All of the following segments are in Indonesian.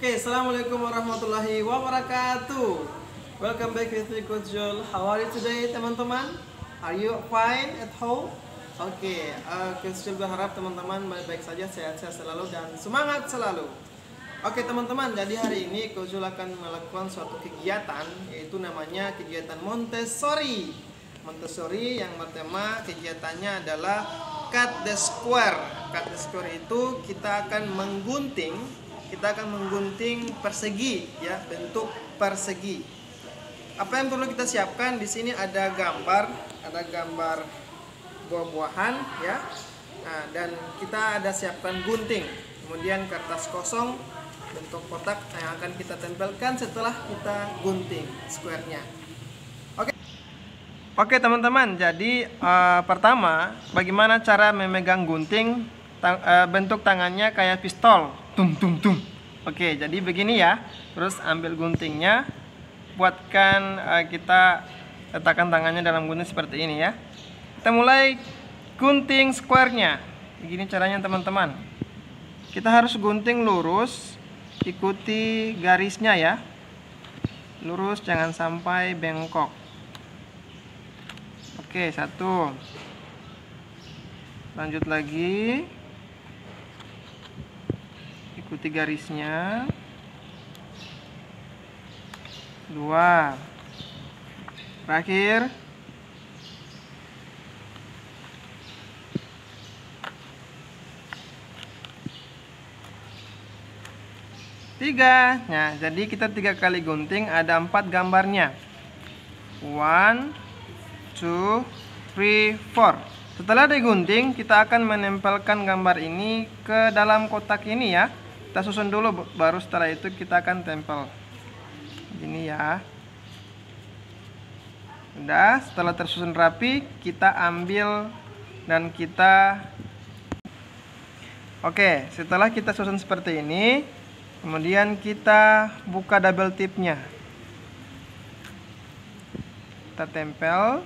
Oke, assalamualaikum warahmatullahi wabarakatuh. Welcome back with me, Coach Joel. How are you today, teman-teman? Are you fine at home? Oke, uh, Coach Joel berharap teman-teman baik-baik saja, sehat-sehat selalu dan semangat selalu. Oke teman-teman, jadi hari ini Coach Joel akan melakukan suatu kegiatan yaitu namanya kegiatan Montessori. Montessori yang bertema kegiatannya adalah cut the square. Cut the square itu kita akan menggunting, kita akan menggunting persegi ya, bentuk persegi. Apa yang perlu kita siapkan di sini ada gambar, ada gambar buah-buahan ya. Nah, dan kita ada siapkan gunting, kemudian kertas kosong bentuk kotak yang akan kita tempelkan setelah kita gunting square-nya. Oke. Oke, teman-teman. Jadi uh, pertama, bagaimana cara memegang gunting tang uh, bentuk tangannya kayak pistol. Tum tum tum. Oke, jadi begini ya. Terus ambil guntingnya, buatkan uh, kita letakkan tangannya dalam gunting seperti ini ya. Kita mulai gunting square-nya. Begini caranya, teman-teman. Kita harus gunting lurus ikuti garisnya ya lurus jangan sampai bengkok oke satu lanjut lagi ikuti garisnya. Dua. Terakhir. Tiga. Nah jadi kita tiga kali gunting ada empat gambarnya. One two three four. Setelah digunting kita akan menempelkan gambar ini ke dalam kotak ini ya kita susun dulu baru setelah itu kita akan tempel. Ini ya. Udah setelah tersusun rapi kita ambil dan kita oke setelah kita susun seperti ini kemudian kita buka double tipnya. Kita tempel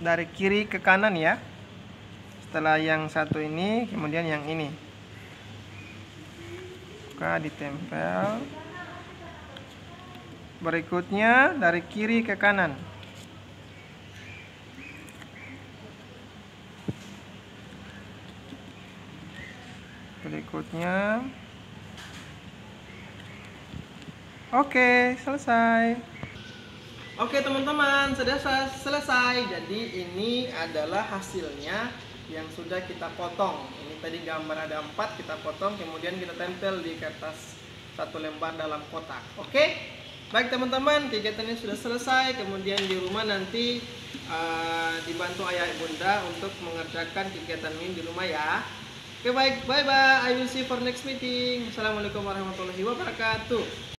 dari kiri ke kanan ya setelah yang satu ini kemudian yang ini. Buka ditempel. Berikutnya dari kiri ke kanan. Berikutnya. Oke selesai. Oke teman-teman sudah selesai. Jadi ini adalah hasilnya yang sudah kita potong ini tadi gambar ada empat kita potong kemudian kita tempel di kertas satu lembar dalam kotak oke baik teman-teman kegiatannya sudah selesai kemudian di rumah nanti uh, dibantu ayah bunda untuk mengerjakan kegiatan ini di rumah ya Oke baik, bye bye. I will see you for next meeting. Assalamualaikum warahmatullahi wabarakatuh.